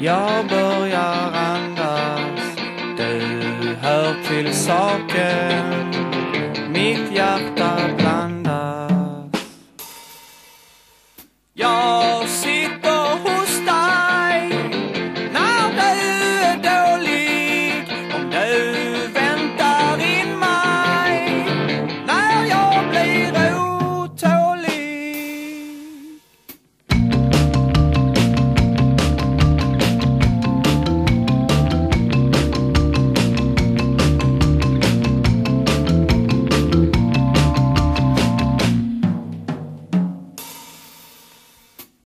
Jag börjar andas, du hör till saken.